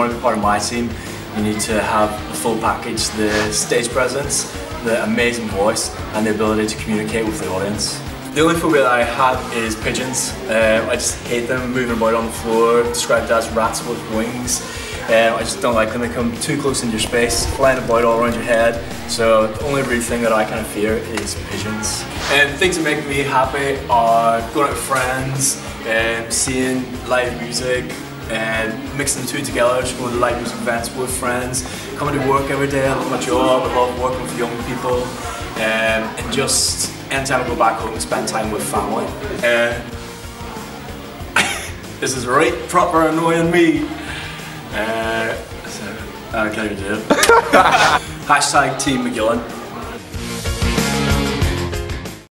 want to be part of my team, you need to have the full package, the stage presence, the amazing voice, and the ability to communicate with the audience. The only phobia that I have is pigeons. Uh, I just hate them moving about on the floor, described as rats with wings. Uh, I just don't like them, they come too close into your space, flying about all around your head. So the only real thing that I kind of fear is pigeons. And things that make me happy are going out with friends, um, seeing live music, and mixing the two together, just going to live music events with friends, coming to work every day, I love my job, I love working with young people, um, and just anytime I go back home, and spend time with family. Uh, this is right proper annoying me. Uh, so, I can't even do it. Hashtag Team McGillan.